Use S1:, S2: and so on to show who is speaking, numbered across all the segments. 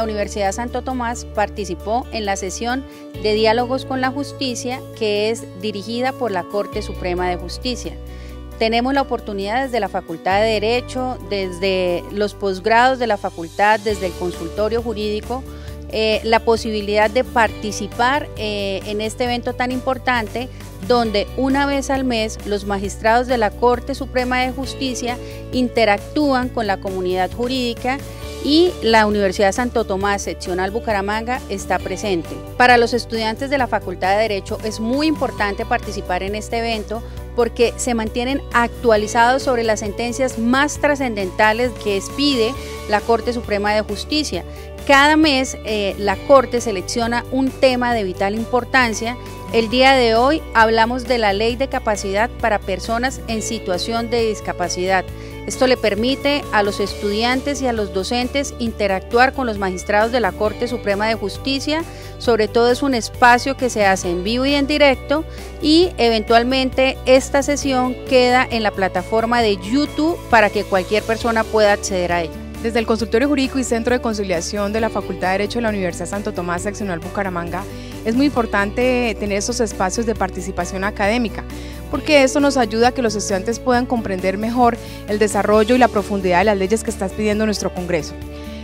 S1: la Universidad Santo Tomás participó en la sesión de diálogos con la justicia que es dirigida por la Corte Suprema de Justicia. Tenemos la oportunidad desde la Facultad de Derecho, desde los posgrados de la facultad, desde el consultorio jurídico, eh, la posibilidad de participar eh, en este evento tan importante donde una vez al mes los magistrados de la Corte Suprema de Justicia interactúan con la comunidad jurídica y la Universidad Santo Tomás, seccional Bucaramanga, está presente. Para los estudiantes de la Facultad de Derecho es muy importante participar en este evento porque se mantienen actualizados sobre las sentencias más trascendentales que expide la Corte Suprema de Justicia. Cada mes eh, la Corte selecciona un tema de vital importancia. El día de hoy hablamos de la ley de capacidad para personas en situación de discapacidad. Esto le permite a los estudiantes y a los docentes interactuar con los magistrados de la Corte Suprema de Justicia. Sobre todo es un espacio que se hace en vivo y en directo y eventualmente esta sesión queda en la plataforma de YouTube para que cualquier persona pueda acceder a ella.
S2: Desde el Consultorio Jurídico y Centro de Conciliación de la Facultad de Derecho de la Universidad Santo Tomás, seccional Bucaramanga, es muy importante tener esos espacios de participación académica, porque eso nos ayuda a que los estudiantes puedan comprender mejor el desarrollo y la profundidad de las leyes que está pidiendo nuestro Congreso.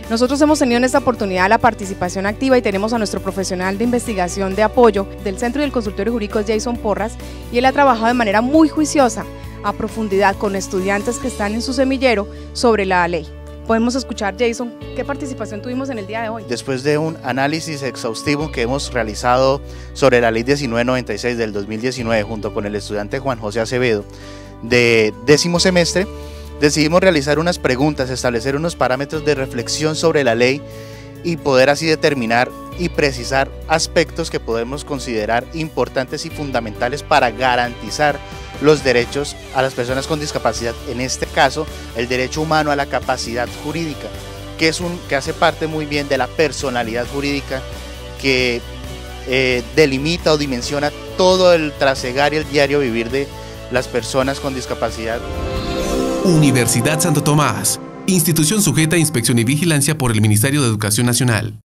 S2: Nosotros hemos tenido en esta oportunidad la participación activa y tenemos a nuestro profesional de investigación de apoyo del Centro del Consultorio Jurídico Jason Porras y él ha trabajado de manera muy juiciosa a profundidad con estudiantes que están en su semillero sobre la ley podemos escuchar, Jason, qué participación tuvimos en el día de hoy.
S3: Después de un análisis exhaustivo que hemos realizado sobre la ley 1996 del 2019 junto con el estudiante Juan José Acevedo de décimo semestre, decidimos realizar unas preguntas, establecer unos parámetros de reflexión sobre la ley y poder así determinar y precisar aspectos que podemos considerar importantes y fundamentales para garantizar los derechos a las personas con discapacidad, en este caso el derecho humano a la capacidad jurídica, que, es un, que hace parte muy bien de la personalidad jurídica que eh, delimita o dimensiona todo el trasegar y el diario vivir de las personas con discapacidad.
S4: Universidad Santo Tomás, institución sujeta a inspección y vigilancia por el Ministerio de Educación Nacional.